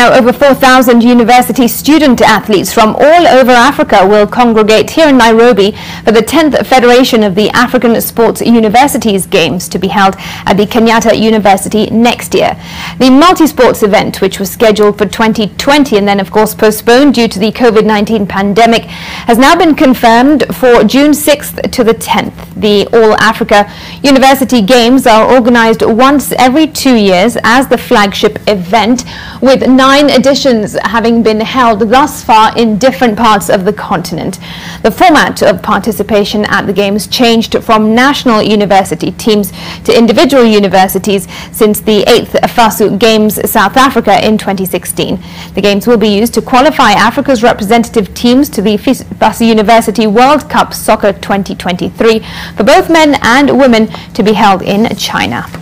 Now, over 4,000 university student athletes from all over Africa will congregate here in Nairobi for the 10th Federation of the African Sports Universities Games to be held at the Kenyatta University next year. The multi-sports event, which was scheduled for 2020 and then, of course, postponed due to the COVID-19 pandemic, has now been confirmed for June 6th to the 10th. The All Africa University Games are organized once every two years as the flagship event with nine nine editions having been held thus far in different parts of the continent. The format of participation at the Games changed from national university teams to individual universities since the 8th FASU Games South Africa in 2016. The Games will be used to qualify Africa's representative teams to the FASU University World Cup Soccer 2023 for both men and women to be held in China.